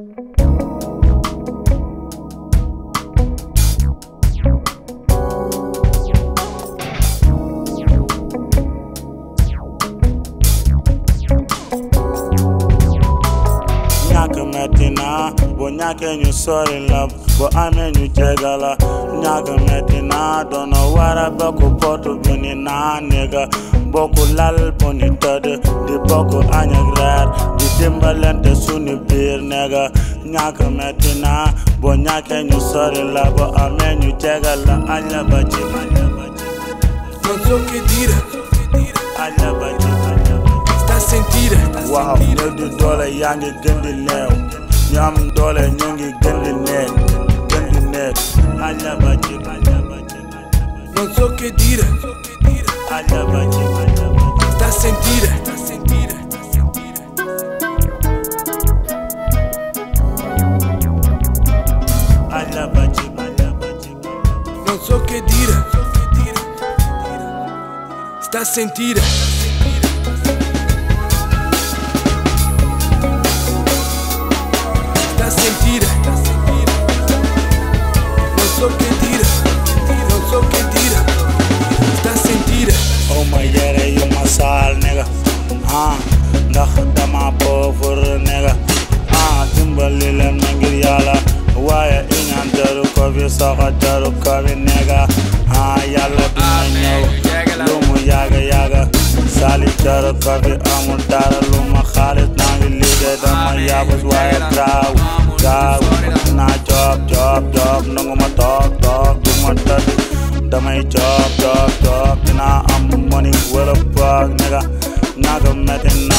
thank you boo ñàkkee ñu sori la boo amee ñu jega la ñàkk metti na doona wara bokk potu bu ni naa néga bokku lal bu ni tëdd di ak reer di dimbalante sunu biir néga ñàkk metti na boo ñàkkee ñu sori la boo amee ñu jega la añ la ba ci añ la ba ci Non so che dire, ñoo am doole ñu ngi gën di nekk gën di nekk non so que dire. Alaba ji ta sentire ta sentire alaba ji non so que dire. Sta sentire jaru ko fi nega ah yàlla dina ñëw lu mu yàgga yàgga sali jaru ko fi amul dara lu ma xaalis naa ngi dama yaabus waaye gaaw gaaw naa job job job. Nangu ma toog toog du ma tëdd damay job job job. Dinaa am money wala boog nega ñaaga metti na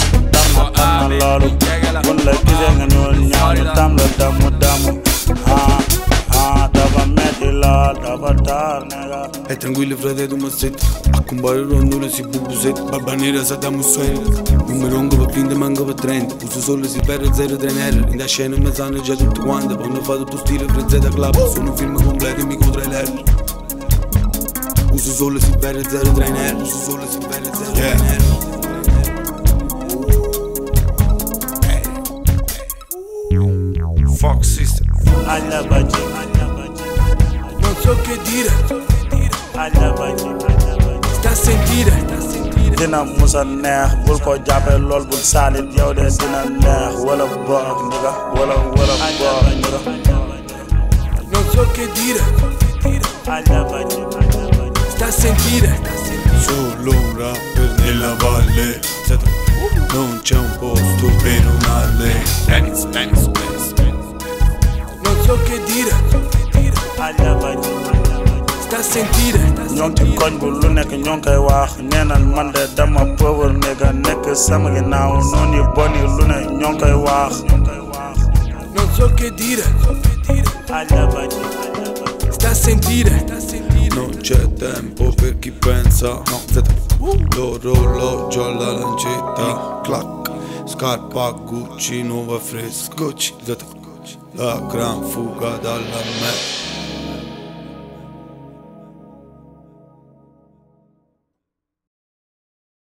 metti lool dafa tar nega. È tranquillo frate tu masset A compare rondole si bubuset Barba nera sa damu suena Numero un per 20 manco per 30 Uso solo si perde 0 trenere In da scena mi sanno già tutti quanti. Quando fa tutto stile frezzata club Sono un film completo e mi contra l'R Uso solo si perde 0 trenere Uso solo si perde 0 Yeah. trenere Fox System. aja ba ci ba ci sta a sentire. dina musa neex bul ko jàppee lool bul saalit yow de dina neex. Wala boog ndiga wala wala boog ndiga Non so che dire, aja ba ci aja ba ci sta a sentire. Solo un rapper nella valle. Non c'è un posto per una lei Dennis, Dennis, sta sentire. ñoo ngi ci koñ bu lu nekk ñoo ngi koy wax nee na man de dama pauvre nigga nekk sama ginnaaw noonu yu bon yi lu ne ñoo ngi koy wax Non so che dire, sta sentire. Non c'è tempo per chi pensa. No, L'orologio alla lancetta. Clac. Scarpa Gucci nuova fresca. Gucci. La gran fuga dalla me